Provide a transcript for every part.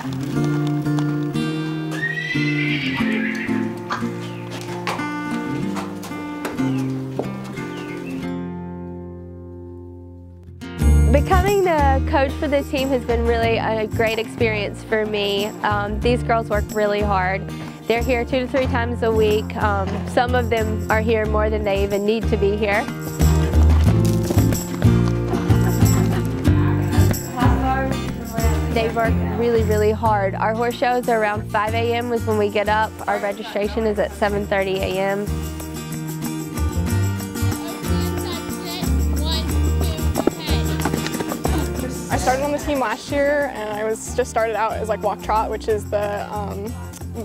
Becoming the coach for the team has been really a great experience for me. Um, these girls work really hard. They're here two to three times a week. Um, some of them are here more than they even need to be here. They work really, really hard. Our horse shows are around 5 a.m. is when we get up. Our registration is at 7.30 a.m. I started on the team last year and I was just started out as like walk trot, which is the um,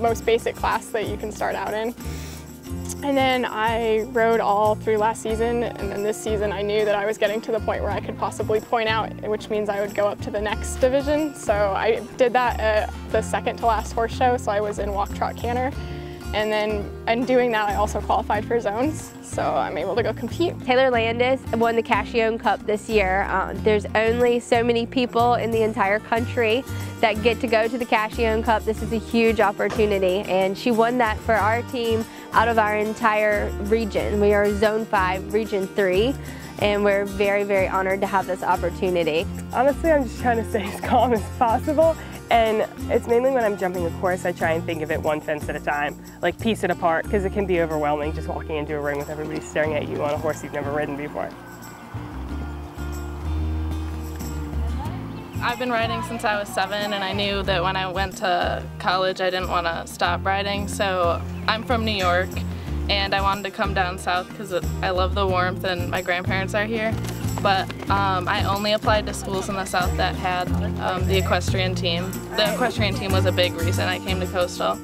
most basic class that you can start out in. And then I rode all through last season and then this season I knew that I was getting to the point where I could possibly point out, which means I would go up to the next division. So I did that at the second to last horse show, so I was in walk trot canter. And then in doing that, I also qualified for zones, so I'm able to go compete. Taylor Landis won the Cacchione Cup this year. Uh, there's only so many people in the entire country that get to go to the Cacchione Cup. This is a huge opportunity, and she won that for our team out of our entire region. We are Zone 5, Region 3 and we're very, very honored to have this opportunity. Honestly, I'm just trying to stay as calm as possible and it's mainly when I'm jumping a course, I try and think of it one fence at a time, like piece it apart, because it can be overwhelming just walking into a ring with everybody staring at you on a horse you've never ridden before. I've been riding since I was seven and I knew that when I went to college I didn't want to stop riding so I'm from New York and I wanted to come down south because I love the warmth and my grandparents are here but um, I only applied to schools in the South that had um, the equestrian team. The equestrian team was a big reason I came to Coastal.